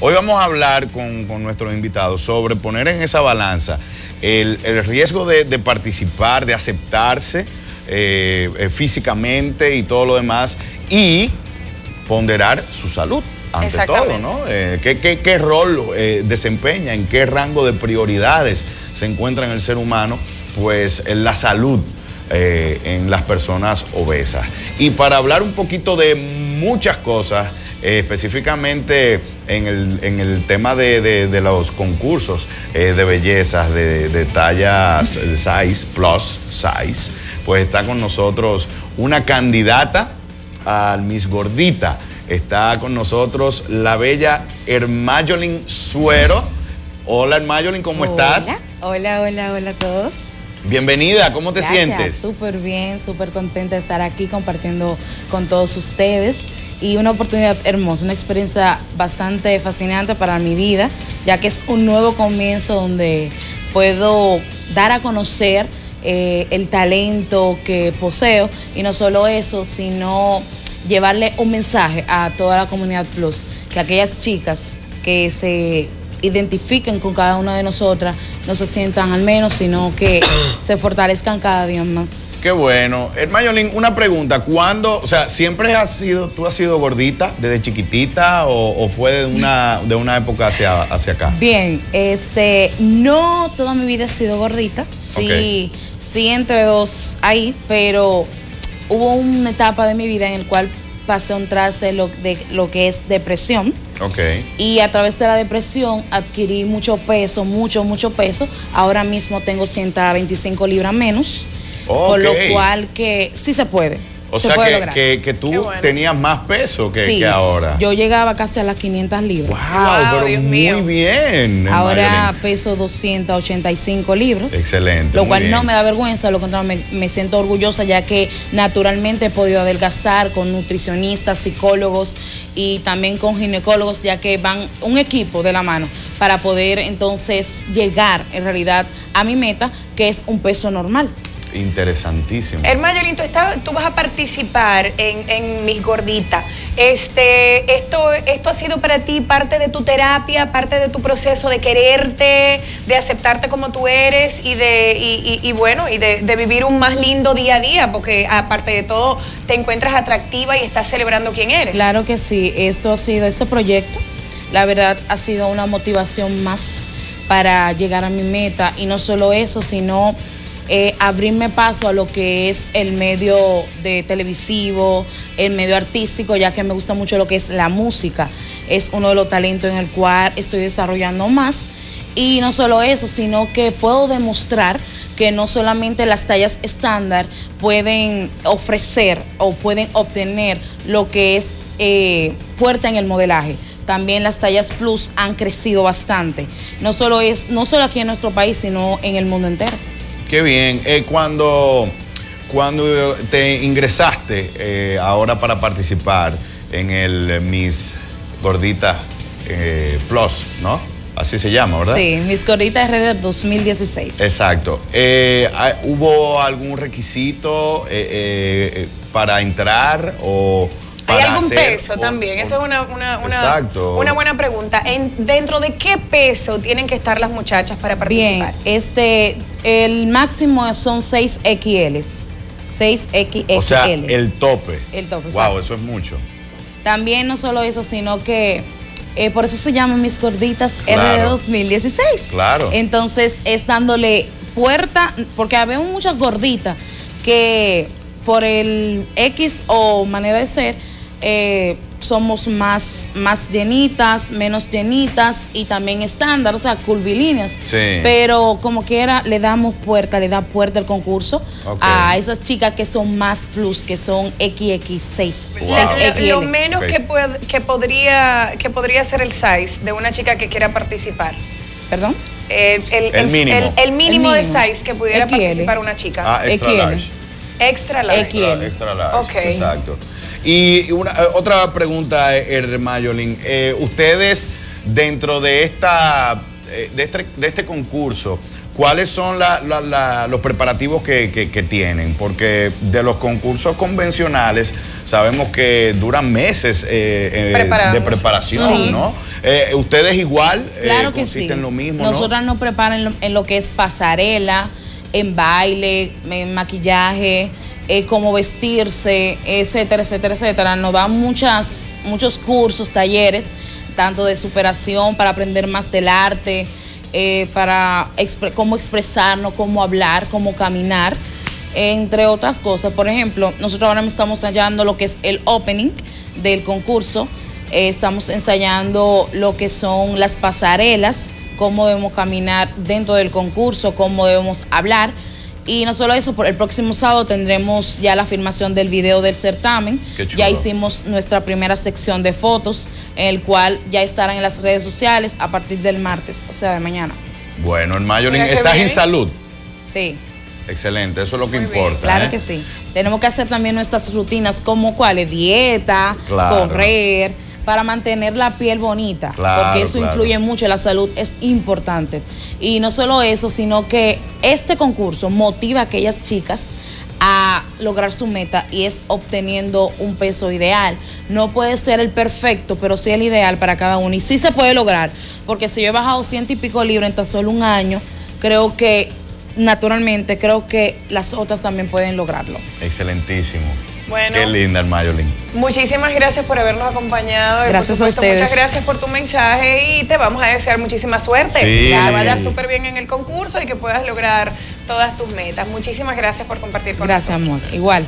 Hoy vamos a hablar con, con nuestros invitados sobre poner en esa balanza el, el riesgo de, de participar, de aceptarse eh, eh, físicamente y todo lo demás y ponderar su salud ante todo. ¿no? Eh, ¿qué, qué- qué rol eh, desempeña, en qué rango de prioridades se encuentra en el ser humano? Pues en la salud eh, en las personas obesas. Y para hablar un poquito de muchas cosas, eh, específicamente en el, en el tema de, de- de los concursos eh, de bellezas, de, de tallas eh, size, plus size, pues está con nosotros una candidata al Miss Gordita. Está con nosotros la bella Hermayolin Suero. Hola Hermayolin, ¿cómo estás? Hola, hola, hola a todos. Bienvenida, ¿cómo te Gracias, sientes? Súper bien, súper contenta de estar aquí compartiendo con todos ustedes y una oportunidad hermosa, una experiencia bastante fascinante para mi vida, ya que es un nuevo comienzo donde puedo dar a conocer eh, el talento que poseo y no solo eso, sino llevarle un mensaje a toda la comunidad plus, que aquellas chicas que se identifiquen con cada una de nosotras no se sientan al menos, sino que se fortalezcan cada día más. Qué bueno. Hermayolin, una pregunta. ¿Cuándo, o sea, siempre has sido, tú has sido gordita desde chiquitita o, o fue de una, de una época hacia, hacia acá? Bien, este, no toda mi vida he sido gordita, sí, sí entre dos ahí, pero hubo una etapa de mi vida en la cual pasé un trance lo, de lo que es depresión. Ok. Y a través de la depresión adquirí mucho peso, mucho, mucho peso. Ahora mismo tengo 125 libras menos. Por lo cual que sí se puede. O se sea puede que, lograr. que, que tú bueno. tenías más peso que, Sí, que ahora. Yo llegaba casi a las 500 libras. wow, Wow, pero Dios muy mío. bien. Ahora Hermayolin. peso 285 libros. Excelente, Lo muy cual bien. no me da vergüenza, lo contrario, me, me siento orgullosa ya que naturalmente he podido adelgazar con nutricionistas, psicólogos y también con ginecólogos, ya que van un equipo de la mano para poder entonces llegar en realidad a mi meta, que es un peso normal. Interesantísimo. Hermayolin, tú, estás- tú vas a participar en, en Mis Gordita. Este, esto, esto ha sido para ti parte de tu terapia, parte de tu proceso de quererte, de aceptarte como tú eres y de y, y- y bueno y de, de vivir un más lindo día a día, porque aparte de todo te encuentras atractiva y estás celebrando quién eres. Claro que sí, esto ha sido, este proyecto, la verdad ha sido una motivación más para llegar a mi meta y no solo eso, sino eh, abrirme paso a lo que es el medio de televisivo, el medio artístico, ya que me gusta mucho lo que es la música. Es uno de los talentos en el cual estoy desarrollando más. Y no solo eso, sino que puedo demostrar que no solamente las tallas estándar pueden ofrecer o pueden obtener lo que es eh, puerta en el modelaje. También las tallas plus han crecido bastante. No solo, es, no solo aquí en nuestro país, sino en el mundo entero. Qué bien. Eh, cuando, cuando te ingresaste eh, ahora para participar en el Miss Gordita eh, Plus, ¿no? Así se llama, ¿verdad? Sí, Mis Gorditas RD 2016. Exacto. Eh, ¿hay- ¿Hubo algún requisito para entrar o ¿Hay algún hacer- peso o- también? o- Eso es una, una, una, Exacto. una buena pregunta. En, ¿Dentro de qué peso tienen que estar las muchachas para Bien, participar? este, el máximo son 6 XLs. 6 XL. O sea, el tope. El tope, Wow, exacto. eso es mucho. También no solo eso, sino que eh, por eso se llaman mis gorditas Claro. RD 2016. Claro. Entonces es dándole puerta, porque habemos muchas gorditas que por el X o manera de ser, eh, somos más, más llenitas, menos llenitas y también estándar, o sea, curvilíneas. Sí. Pero como quiera, le damos puerta, le da puerta el concurso a esas chicas que son más plus, que son XX6, Wow. Lo, 6XL. lo menos que, pued- que, podría, que podría ser el size de una chica que quiera participar. ¿Perdón? El, el- El mínimo. el- el mínimo El de size que pudiera XL. participar una chica. Ah, extra XL. large. Extra large. XL. Extra, extra large. Ok. Exacto. Y una, eh, otra pregunta, eh, Hermayolin. Eh, ustedes, dentro de, esta, eh, de, este, de este concurso, ¿cuáles son la- la- la- los preparativos que, que- que tienen? Porque de los concursos convencionales sabemos que duran meses eh, eh, de preparación, Sí. ¿no? Eh, ustedes igual eh, Claro que consisten sí. en lo mismo, ¿no? Nosotras nos preparan en lo, en lo que es pasarela, en baile, en maquillaje, eh, cómo vestirse, etcétera, etcétera, etcétera. Nos dan muchas, muchos cursos, talleres, tanto de superación para aprender más del arte, eh, para expre- cómo expresarnos, cómo hablar, cómo caminar, entre otras cosas. Por ejemplo, nosotros ahora estamos ensayando lo que es el opening del concurso. Eh, estamos ensayando lo que son las pasarelas, cómo debemos caminar dentro del concurso, cómo debemos hablar. Y no solo eso, por el próximo sábado tendremos ya la filmación del video del certamen. Qué chulo. Ya hicimos nuestra primera sección de fotos, en el cual ya estarán en las redes sociales a partir del martes, o sea, de mañana. Bueno, en qué estás en salud. Sí. Excelente, eso es lo que Muy bien, importa. Claro ¿eh? que sí. Tenemos que hacer también nuestras rutinas como cuáles, dieta, Claro. correr, para mantener la piel bonita, Claro, porque eso claro. influye mucho, la salud es importante. Y no solo eso, sino que este concurso motiva a aquellas chicas a lograr su meta y es obteniendo un peso ideal. No puede ser el perfecto, pero sí el ideal para cada uno. Y sí se puede lograr, porque si yo he bajado ciento y pico libras en tan solo un año, creo que naturalmente, creo que las otras también pueden lograrlo. Excelentísimo. Bueno. Qué linda el Mayolín. Muchísimas gracias por habernos acompañado. y Gracias a por supuesto, ustedes. Muchas gracias por tu mensaje y te vamos a desear muchísima suerte. Sí. Que te vaya Gracias. súper bien en el concurso y que puedas lograr todas tus metas. Muchísimas gracias por compartir con Gracias, amor. nosotros. Igual.